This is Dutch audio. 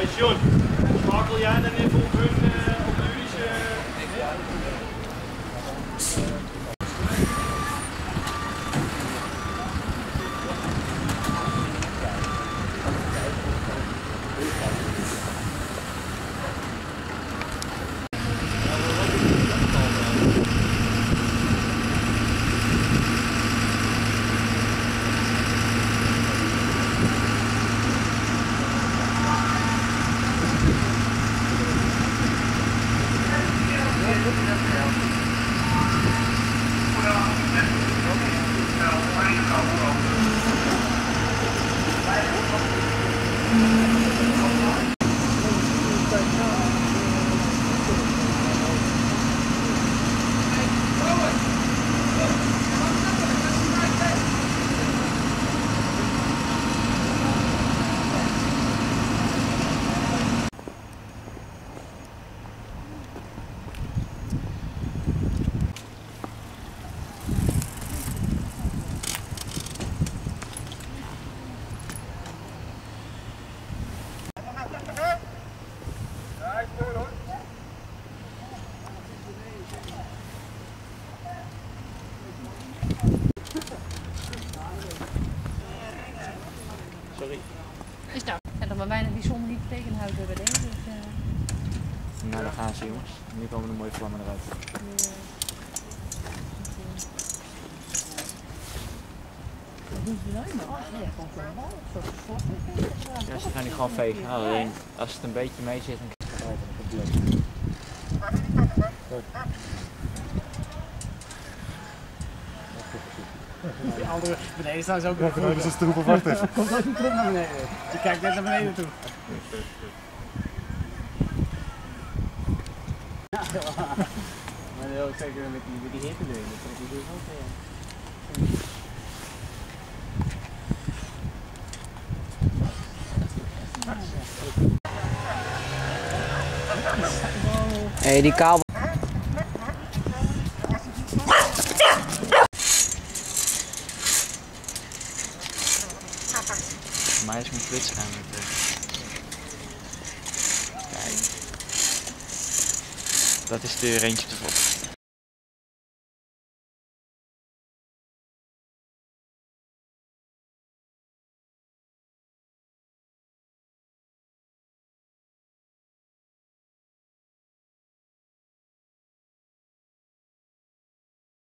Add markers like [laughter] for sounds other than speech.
Hey John, schakel jij dan even op hun, uh, op? Uh... Is nou. En dan maar bijna die zon niet tegenhouden bij deze. Dus, uh, nou, daar gaan ze jongens. Nu komen de mooie vlammen eruit. Nou? Oh, Ja, ze gaan nu gewoon vegen. Alleen als het een beetje mee zit, dan je het Die andere beneden staan ze ook nog. Ja, dat is. [laughs] Komt ook niet terug naar beneden. Je kijkt net naar beneden toe. Ja, maar heel zeker met die, met die hitte erin. Dat trek je dus ook. Uh, Hé, hey, die kabel. Mij is mijn flitscherm weer terug. Kijk. Dat is de eentje te vol.